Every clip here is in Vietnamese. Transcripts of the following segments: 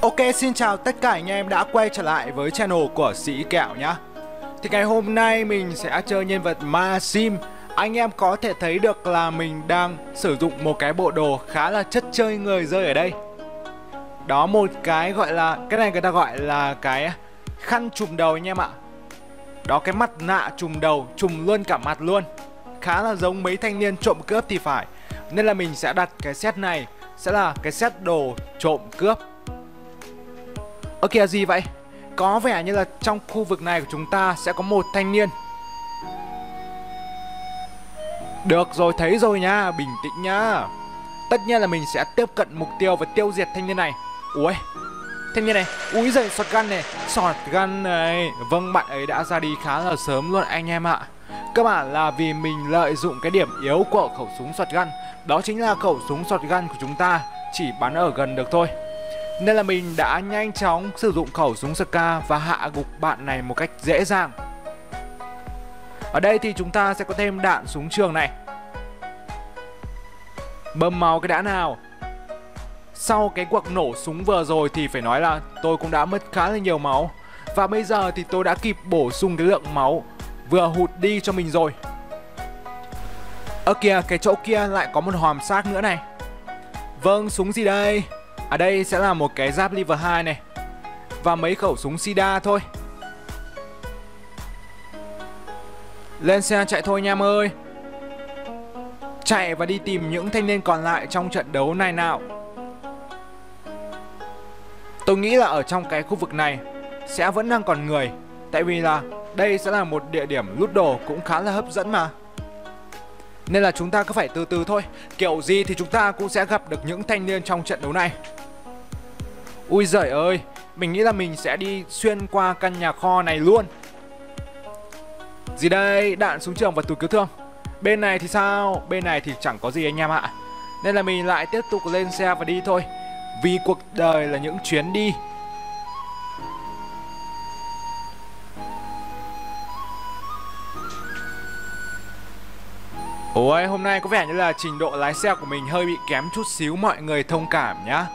Ok, xin chào tất cả anh em đã quay trở lại với channel của Sĩ Kẹo nhá. Thì ngày hôm nay mình sẽ chơi nhân vật Ma Sim. Anh em có thể thấy được là mình đang sử dụng một cái bộ đồ khá là chất chơi người rơi ở đây. Đó một cái gọi là, cái này người ta gọi là cái khăn trùm đầu anh em ạ. Đó cái mặt nạ trùm đầu, trùm luôn cả mặt luôn. Khá là giống mấy thanh niên trộm cướp thì phải. Nên là mình sẽ đặt cái set này Sẽ là cái set đồ trộm cướp. Ơ kìa gì vậy? Có vẻ như là trong khu vực này của chúng ta sẽ có một thanh niên. Được rồi, thấy rồi nha, bình tĩnh nha. Tất nhiên là mình sẽ tiếp cận mục tiêu và tiêu diệt thanh niên này. Ui, thanh niên này, úi giời, sọt này Sọt này. Vâng, bạn ấy đã ra đi khá là sớm luôn anh em ạ. Cơ bản là vì mình lợi dụng cái điểm yếu của khẩu súng sọt Đó chính là khẩu súng sọt của chúng ta Chỉ bắn ở gần được thôi nên là mình đã nhanh chóng sử dụng khẩu súng Ska và hạ gục bạn này một cách dễ dàng. Ở đây thì chúng ta sẽ có thêm đạn súng trường này. Bơm máu cái đã nào. Sau cái cuộc nổ súng vừa rồi thì phải nói là tôi cũng đã mất khá là nhiều máu. Và bây giờ thì tôi đã kịp bổ sung cái lượng máu vừa hụt đi cho mình rồi. Ơ kìa, cái chỗ kia lại có một hòm xác nữa này. Vâng, súng gì đây? Ở đây, sẽ là một cái giáp level 2 này. Và mấy khẩu súng Sida thôi. Lên xe chạy thôi nha em ơi. Chạy và đi tìm những thanh niên còn lại trong trận đấu này nào. Tôi nghĩ là ở trong cái khu vực này Sẽ vẫn đang còn người. Tại vì là đây sẽ là một địa điểm lút đồ cũng khá là hấp dẫn mà. Nên là chúng ta cứ phải từ từ thôi. Kiểu gì thì chúng ta cũng sẽ gặp được những thanh niên trong trận đấu này. Ui giời ơi Mình nghĩ là mình sẽ đi xuyên qua căn nhà kho này luôn. Gì đây? Đạn súng trường và túi cứu thương. Bên này thì sao? Bên này thì chẳng có gì anh em ạ. Nên là mình lại tiếp tục lên xe và đi thôi. Vì cuộc đời là những chuyến đi. Ôi, hôm nay có vẻ như là trình độ lái xe của mình hơi bị kém chút xíu mọi người thông cảm nhá.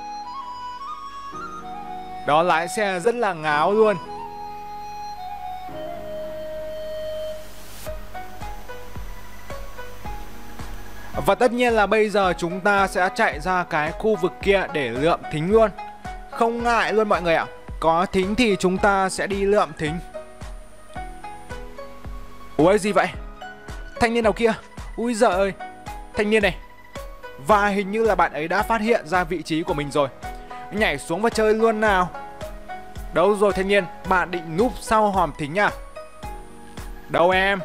Đó lái xe rất là ngáo luôn. Và tất nhiên là bây giờ chúng ta sẽ chạy ra cái khu vực kia để lượm thính luôn. Không ngại luôn mọi người ạ. Có thính thì chúng ta sẽ đi lượm thính. Ủa gì vậy? Thanh niên nào kia? Ui giời ơi. Thanh niên này. Và hình như là bạn ấy đã phát hiện ra vị trí của mình rồi. Nhảy xuống và chơi luôn nào. Đâu rồi thanh niên? Bạn định núp sau hòm thính à? Đâu em?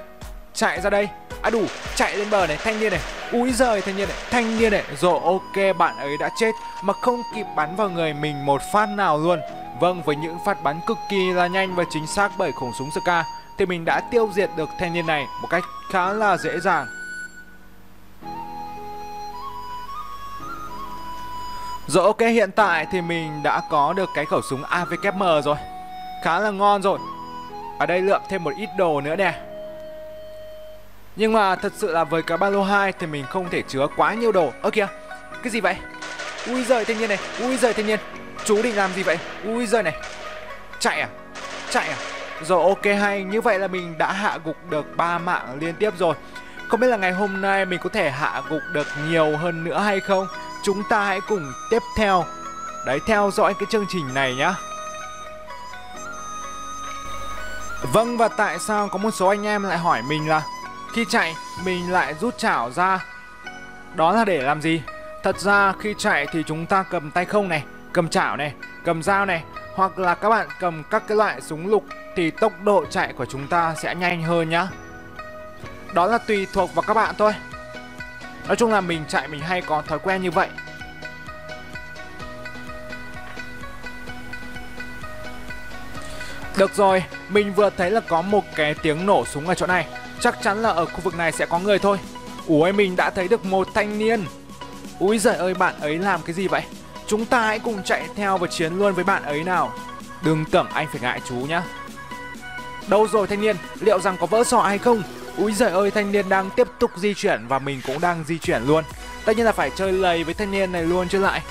Chạy ra đây. À đủ, Chạy lên bờ này, thanh niên này. Úi giời, thanh niên này, Thanh niên này. Rồi, ok, bạn ấy đã chết Mà không kịp bắn vào người mình một phát nào luôn. Vâng với những phát bắn cực kỳ là nhanh và chính xác bởi khẩu súng Ska Thì mình đã tiêu diệt được thanh niên này một cách khá là dễ dàng. Rồi ok hiện tại thì mình đã có được cái khẩu súng AVKM rồi. Khá là ngon rồi. Ở đây lượm thêm một ít đồ nữa nè. Nhưng mà thật sự là với cái ba lô 2 thì mình không thể chứa quá nhiều đồ. Ơ kìa, Cái gì vậy? Ui giời thiên nhiên này, Ui giời thiên nhiên. Chú định làm gì vậy? Ui giời này. Chạy à? Chạy à? Rồi, ok, hay. Như vậy là mình đã hạ gục được ba mạng liên tiếp rồi. Không biết là ngày hôm nay mình có thể hạ gục được nhiều hơn nữa hay không? Chúng ta hãy cùng tiếp theo đấy theo dõi cái chương trình này nhá Vâng và tại sao có một số anh em lại hỏi mình là khi chạy mình lại rút chảo ra đó là để làm gì? Thật ra khi chạy thì chúng ta cầm tay không này, cầm chảo này, cầm dao này hoặc là các bạn cầm các cái loại súng lục thì tốc độ chạy của chúng ta sẽ nhanh hơn nhá. Đó là tùy thuộc vào các bạn thôi. Nói chung là mình chạy mình hay có thói quen như vậy. Được rồi, mình vừa thấy là có một cái tiếng nổ súng ở chỗ này. Chắc chắn là ở khu vực này sẽ có người thôi. Ủa mình đã thấy được một thanh niên. Úi giời ơi bạn ấy làm cái gì vậy? Chúng ta hãy cùng chạy theo và chiến luôn với bạn ấy nào. Đừng tưởng anh phải ngại chú nhá. Đâu rồi thanh niên? Liệu rằng có vỡ sọ hay không? Úi giời ơi, thanh niên đang tiếp tục di chuyển và mình cũng đang di chuyển luôn. Tất nhiên là phải chơi lầy với thanh niên này luôn chứ lại.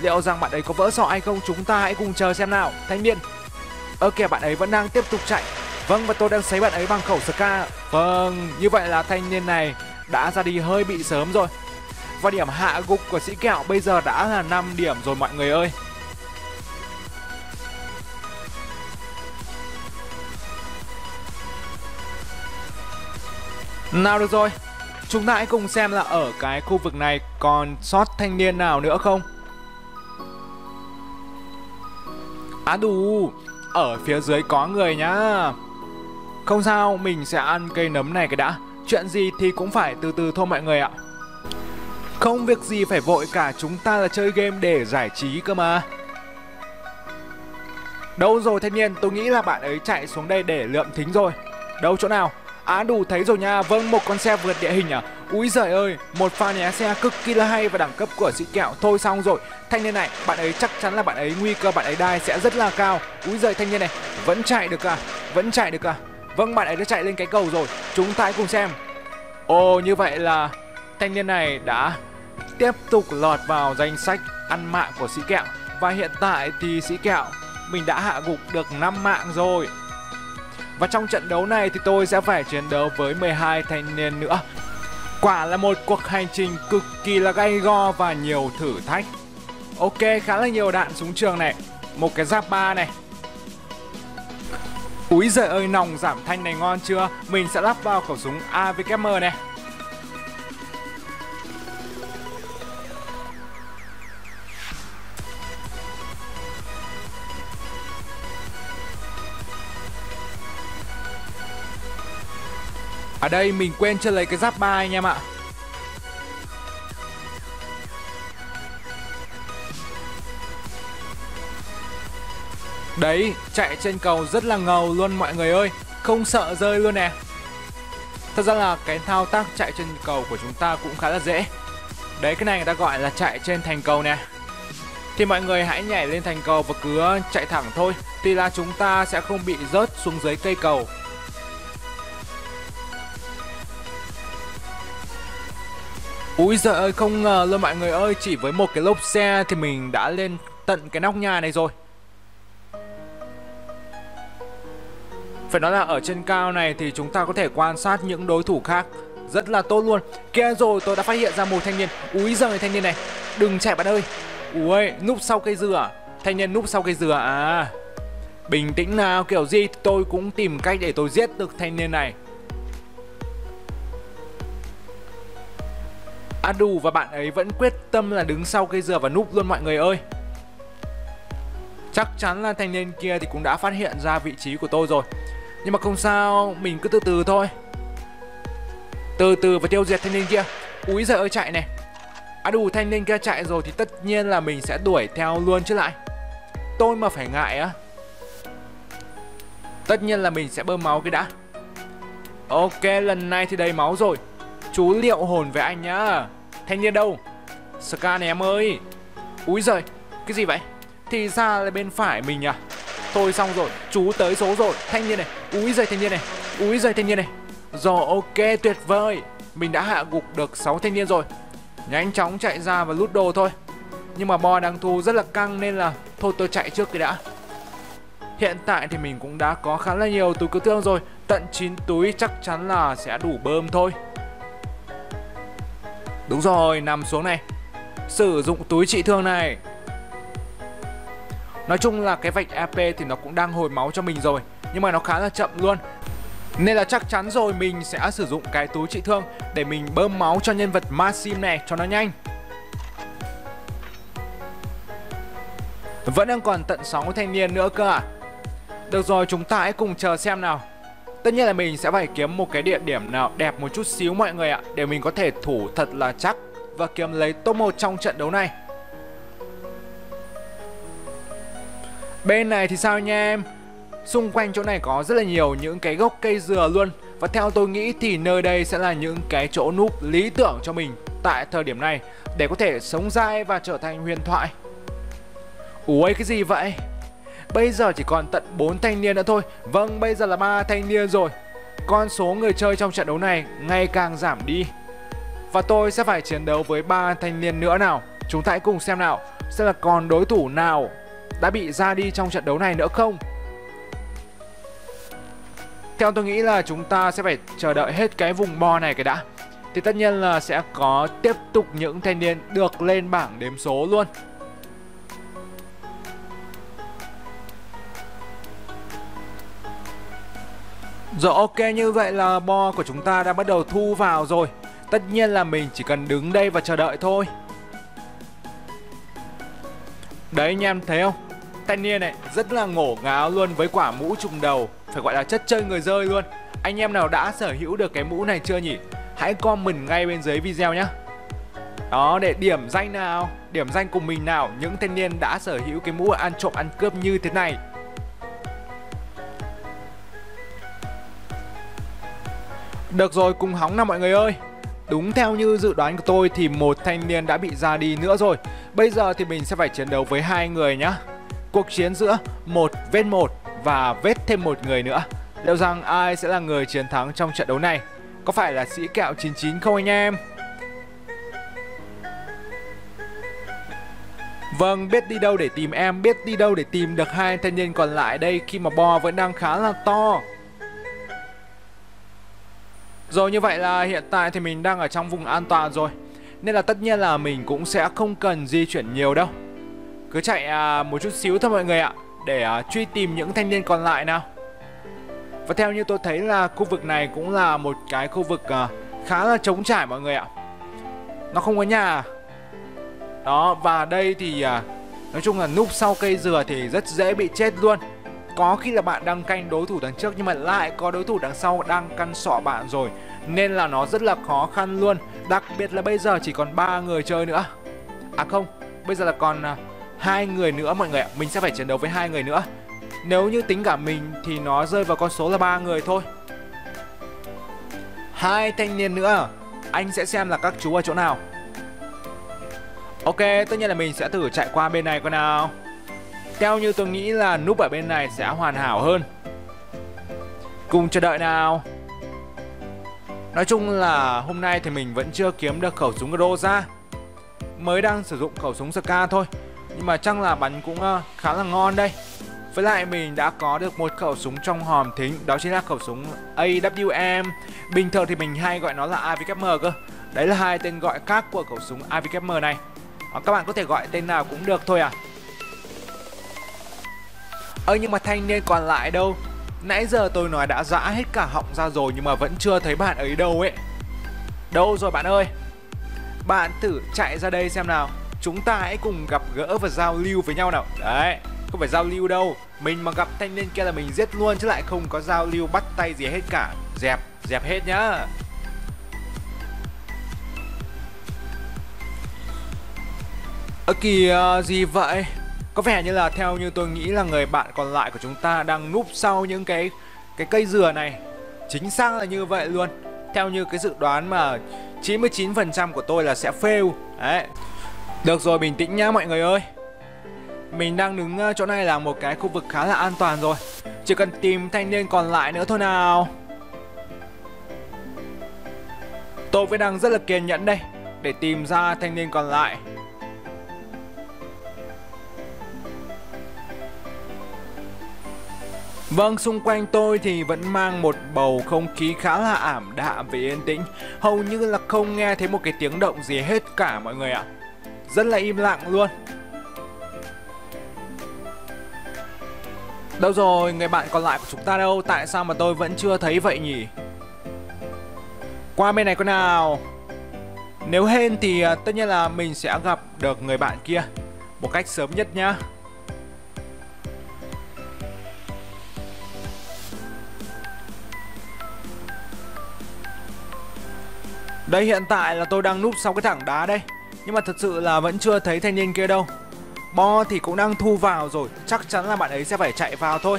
Liệu rằng bạn ấy có vỡ sọ hay không, Chúng ta hãy cùng chờ xem nào. Thanh niên. Ơ kìa, bạn ấy vẫn đang tiếp tục chạy. Vâng và tôi đang sấy bạn ấy bằng khẩu Ska. Vâng như vậy là thanh niên này đã ra đi hơi bị sớm rồi. Và điểm hạ gục của sĩ kẹo bây giờ đã là 5 điểm rồi, mọi người ơi. Nào được rồi, Chúng ta hãy cùng xem là ở cái khu vực này còn sót thanh niên nào nữa không? Á à đủ Ở phía dưới có người nhá. Không sao, Mình sẽ ăn cây nấm này cái đã. Chuyện gì thì cũng phải từ từ thôi mọi người ạ. Không việc gì phải vội cả, Chúng ta là chơi game để giải trí cơ mà. Đâu rồi thanh niên, Tôi nghĩ là bạn ấy chạy xuống đây để lượm thính rồi. Đâu chỗ nào? À đủ thấy rồi nha. Vâng một con xe vượt địa hình à. Úi giời ơi, Một pha né xe cực kỳ là hay và đẳng cấp của sĩ kẹo. Thôi xong rồi. Thanh niên này, Bạn ấy chắc chắn là bạn ấy, nguy cơ bạn ấy đai sẽ rất là cao. Úi giời, thanh niên này, Vẫn chạy được à? Vẫn chạy được à? Vâng bạn ấy đã chạy lên cái cầu rồi. Chúng ta hãy cùng xem. Ồ, như vậy là Thanh niên này đã Tiếp tục lọt vào danh sách ăn mạng của sĩ kẹo. Và hiện tại thì sĩ kẹo, Mình đã hạ gục được 5 mạng rồi và trong trận đấu này thì tôi sẽ phải chiến đấu với 12 thanh niên nữa. Quả là một cuộc hành trình cực kỳ là gay go và nhiều thử thách. Ok, khá là nhiều đạn súng trường này. Một cái giáp ba này. Úi giời ơi, nòng giảm thanh này ngon chưa? Mình sẽ lắp vào khẩu súng AVKM này. Ở đây mình quên chưa lấy cái giáp ba anh em ạ? Đấy, chạy trên cầu rất là ngầu luôn mọi người ơi. Không sợ rơi luôn nè. Thật ra là cái thao tác chạy trên cầu của chúng ta cũng khá là dễ. Đấy, cái này người ta gọi là chạy trên thành cầu nè. Thì mọi người hãy nhảy lên thành cầu và cứ chạy thẳng thôi. Thì là chúng ta sẽ không bị rớt xuống dưới cây cầu. Úi giời ơi, không ngờ luôn mọi người ơi, Chỉ với một cái lốp xe thì mình đã lên tận cái nóc nhà này rồi. Phải nói là ở trên cao này thì chúng ta có thể quan sát những đối thủ khác Rất là tốt luôn. Kia rồi, tôi đã phát hiện ra một thanh niên. Úi giời, thanh niên này, Đừng chạy bạn ơi. Ui núp sau cây dừa. Thanh niên núp sau cây dừa à. Bình tĩnh nào, kiểu gì, tôi cũng tìm cách để tôi giết được thanh niên này. Adu và bạn ấy vẫn quyết tâm là đứng sau cây dừa và núp luôn mọi người ơi. Chắc chắn là thanh niên kia thì cũng đã phát hiện ra vị trí của tôi rồi. Nhưng mà không sao, mình cứ từ từ thôi. Từ từ và tiêu diệt thanh niên kia. Úi giời ơi chạy này. Adu thanh niên kia chạy rồi thì tất nhiên là mình sẽ đuổi theo luôn chứ lại. Tôi mà phải ngại á. Tất nhiên là mình sẽ bơm máu cái đã. Ok lần này thì đầy máu rồi. Chú liệu hồn với anh nhá. Thanh niên đâu? Scan này em ơi. Úi giời, Cái gì vậy? Thì ra là bên phải mình à? Thôi xong rồi, Chú tới số rồi. Thanh niên này, Úi giời thanh niên này, Úi giời thanh niên này. Rồi, ok, tuyệt vời. Mình đã hạ gục được 6 thanh niên rồi. Nhanh chóng chạy ra và lút đồ thôi. Nhưng mà bo đang thu rất là căng nên là Thôi tôi chạy trước cái đã. Hiện tại thì mình cũng đã có khá là nhiều túi cứu thương rồi. Tận 9 túi chắc chắn là sẽ đủ bơm thôi. Đúng rồi, nằm xuống này. Sử dụng túi trị thương này. Nói chung là cái vạch AP thì nó cũng đang hồi máu cho mình rồi Nhưng mà nó khá là chậm luôn. Nên là chắc chắn rồi mình sẽ sử dụng cái túi trị thương Để mình bơm máu cho nhân vật Maxim này cho nó nhanh. Vẫn đang còn tận 6 thanh niên nữa cơ à? Được rồi chúng ta hãy cùng chờ xem nào. Tất nhiên là mình sẽ phải kiếm một cái địa điểm nào đẹp một chút xíu mọi người ạ, Để mình có thể thủ thật là chắc Và kiếm lấy top 1 trong trận đấu này. Bên này thì sao nha em? Xung quanh chỗ này có rất là nhiều những cái gốc cây dừa luôn. Và theo tôi nghĩ thì nơi đây sẽ là những cái chỗ núp lý tưởng cho mình Tại thời điểm này, Để có thể sống dai và trở thành huyền thoại. Ủa, cái gì vậy? Bây giờ chỉ còn tận 4 thanh niên nữa thôi. Vâng bây giờ là ba thanh niên rồi. Con số người chơi trong trận đấu này ngày càng giảm đi. Và tôi sẽ phải chiến đấu với ba thanh niên nữa nào. Chúng ta hãy cùng xem nào, Xem là còn đối thủ nào đã bị ra đi trong trận đấu này nữa không. Theo tôi nghĩ là chúng ta sẽ phải chờ đợi hết cái vùng bo này cái đã. Thì tất nhiên là sẽ có tiếp tục những thanh niên được lên bảng đếm số luôn. Rồi ok, như vậy là bo của chúng ta đã bắt đầu thu vào rồi. Tất nhiên là mình chỉ cần đứng đây và chờ đợi thôi. Đấy, anh em thấy không? Thanh niên này, rất là ngổ ngáo luôn với quả mũ trùng đầu. Phải gọi là chất chơi người rơi luôn. Anh em nào đã sở hữu được cái mũ này chưa nhỉ? Hãy comment ngay bên dưới video nhé Đó, để điểm danh nào, Điểm danh cùng mình nào, Những thanh niên đã sở hữu cái mũ ăn trộm ăn cướp như thế này. Được rồi cùng hóng nào mọi người ơi. Đúng theo như dự đoán của tôi thì một thanh niên đã bị ra đi nữa rồi. Bây giờ thì mình sẽ phải chiến đấu với hai người nhá. Cuộc chiến giữa một vết một và vết thêm một người nữa. Liệu rằng ai sẽ là người chiến thắng trong trận đấu này? Có phải là sĩ kẹo 99 không anh em? Vâng, biết đi đâu để tìm em, biết đi đâu để tìm được hai thanh niên còn lại đây khi mà bo vẫn đang khá là to rồi như vậy là hiện tại thì mình đang ở trong vùng an toàn rồi. Nên là tất nhiên là mình cũng sẽ không cần di chuyển nhiều đâu. Cứ chạy à, một chút xíu thôi mọi người ạ Để à, truy tìm những thanh niên còn lại nào. Và theo như tôi thấy là khu vực này cũng là một cái khu vực à, khá là trống trải mọi người ạ. Nó không có nhà à? Đó và đây thì à, nói chung là núp sau cây dừa thì rất dễ bị chết luôn có khi là bạn đang canh đối thủ đằng trước nhưng mà lại có đối thủ đằng sau đang căn sọ bạn rồi. Nên là nó rất là khó khăn luôn. Đặc biệt là bây giờ chỉ còn ba người chơi nữa. À không, bây giờ là còn à, hai người nữa mọi người ạ. Mình sẽ phải chiến đấu với hai người nữa. Nếu như tính cả mình thì nó rơi vào con số là ba người thôi. Hai thanh niên nữa. Anh sẽ xem là các chú ở chỗ nào. Ok, tất nhiên là mình sẽ thử chạy qua bên này coi nào theo như tôi nghĩ là núp ở bên này sẽ hoàn hảo hơn. Cùng chờ đợi nào. Nói chung là hôm nay thì mình vẫn chưa kiếm được khẩu súng Gro ra Mới đang sử dụng khẩu súng Ska thôi. Nhưng mà chắc là bắn cũng ờ, khá là ngon đây. Với lại mình đã có được một khẩu súng trong hòm thính, Đó chính là khẩu súng AWM Bình thường thì mình hay gọi nó là AVKM cơ. Đấy là hai tên gọi khác của khẩu súng AVKM này. Các bạn có thể gọi tên nào cũng được thôi à? Ơ nhưng mà thanh niên còn lại đâu? Nãy giờ tôi nói đã dã hết cả họng ra rồi Nhưng mà vẫn chưa thấy bạn ấy đâu ấy. Đâu rồi bạn ơi? Bạn thử chạy ra đây xem nào. Chúng ta hãy cùng gặp gỡ và giao lưu với nhau nào. Đấy Không phải giao lưu đâu. Mình mà gặp thanh niên kia là mình giết luôn Chứ lại không có giao lưu bắt tay gì hết cả. Dẹp, dẹp hết nhá. Ơ kìa gì vậy? Có vẻ như là theo như tôi nghĩ là người bạn còn lại của chúng ta đang núp sau những cái cái cây dừa này. Chính xác là như vậy luôn. Theo như cái dự đoán mà 99% của tôi là sẽ fail. Đấy. Được rồi, bình tĩnh nhá mọi người ơi. Mình đang đứng ờ, chỗ này là một cái khu vực khá là an toàn rồi. Chỉ cần tìm thanh niên còn lại nữa thôi nào. Tôi vẫn đang rất là kiên nhẫn đây để tìm ra thanh niên còn lại. Vâng, xung quanh tôi thì vẫn mang một bầu không khí khá là ảm đạm và yên tĩnh. Hầu như là không nghe thấy một cái tiếng động gì hết cả mọi người ạ. Rất là im lặng luôn. Đâu rồi, người bạn còn lại của chúng ta đâu? Tại sao mà tôi vẫn chưa thấy vậy nhỉ? Qua bên này con nào? Nếu hên thì à, tất nhiên là mình sẽ gặp được người bạn kia Một cách sớm nhất nhá. Đây hiện tại là tôi đang núp sau cái thẳng đá đây. Nhưng mà thật sự là vẫn chưa thấy thanh niên kia đâu. Bo thì cũng đang thu vào rồi. Chắc chắn là bạn ấy sẽ phải chạy vào thôi.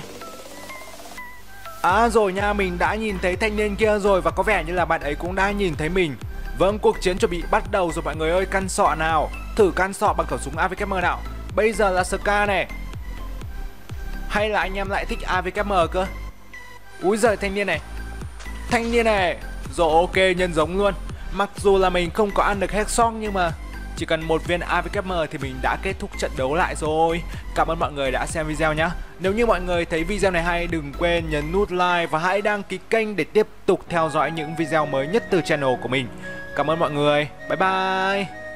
À rồi nha, mình đã nhìn thấy thanh niên kia rồi Và có vẻ như là bạn ấy cũng đã nhìn thấy mình. Vâng, cuộc chiến chuẩn bị bắt đầu rồi mọi người ơi Căn sọ nào? Thử căn sọ bằng khẩu súng AVKM nào? Bây giờ là Ska này. Hay là anh em lại thích AVKM cơ? Úi giời thanh niên này. Thanh niên này. Rồi ok nhân giống luôn. Mặc dù là mình không có ăn được Hexong nhưng mà Chỉ cần một viên AVKM thì mình đã kết thúc trận đấu lại rồi. Cảm ơn mọi người đã xem video nhé Nếu như mọi người thấy video này hay đừng quên nhấn nút like và hãy đăng ký kênh để tiếp tục theo dõi những video mới nhất từ channel của mình. Cảm ơn mọi người, bye bye.